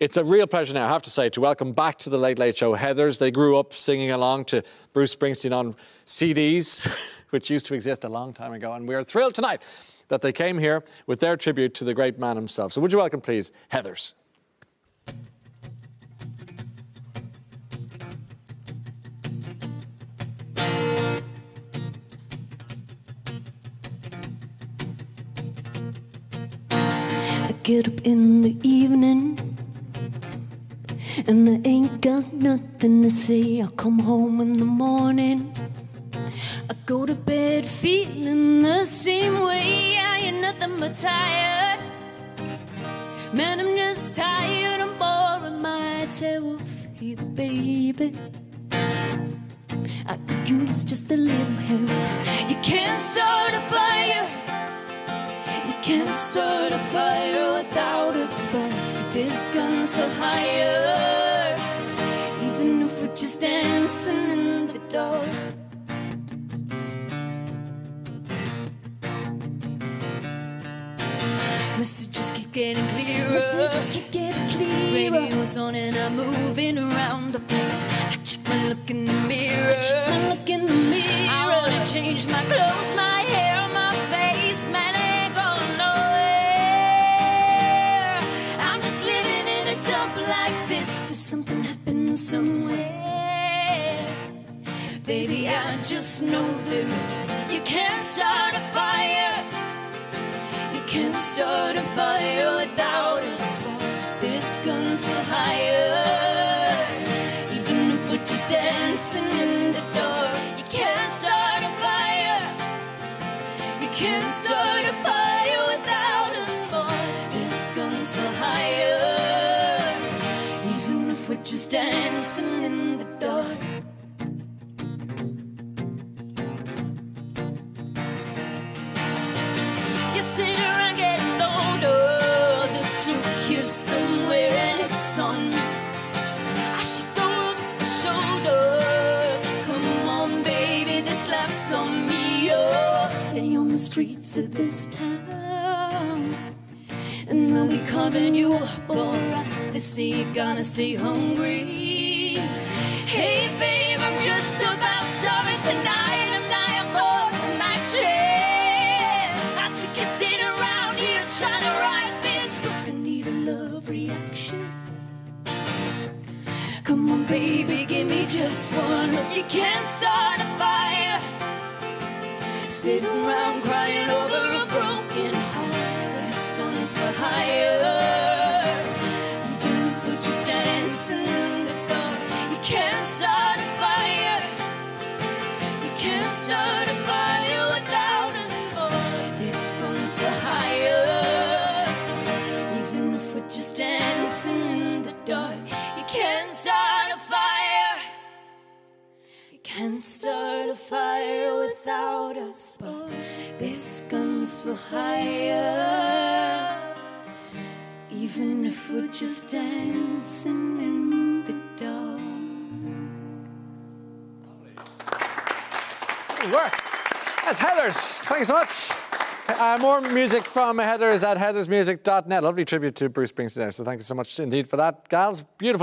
It's a real pleasure now, I have to say, to welcome back to the Late Late Show Heathers. They grew up singing along to Bruce Springsteen on CDs, which used to exist a long time ago. And we are thrilled tonight that they came here with their tribute to the great man himself. So, would you welcome, please, Heathers? Get up in the evening and I ain't got nothing to say. I come home in the morning. I go to bed feeling the same way. I ain't nothing but tired. Man, I'm just tired. I'm with myself. Hey, baby. I could use just a little help. You can't start a fire. You can't start a fire without a spark. This gun's for hire. Even if we're just dancing in the dark. Messages keep getting clearer. Messages keep getting clearer. Radio's on and I'm moving around the place. Something somewhere. Baby, I just know there is. You can't start a fire. You can't start a fire without a spark. This gun's for hire. Even if we're just dancing in the dark, you can't start a fire. You can't start just dancing in the dark. You around getting older. This joke here somewhere and it's on me. I should the shoulders. Come on, baby, this laugh's on me. On the streets of this town. And they'll be carving you up. Say you're gonna stay hungry. Hey, babe, I'm just about starving tonight. I'm for some action. I around here trying to write this book. I need a love reaction. Come on, baby, give me just one look. You can't start a fire. Sitting around crying over a broken heart. This gun's for hire. Start a fire without a spark. This gun's for hire. Even if we're just dancing in the dark. Good work. That's Heathers. Thank you so much. Uh, more music from Heathers at heathersmusic.net. Lovely tribute to Bruce Springsteen. So thank you so much indeed for that, gals. Beautiful.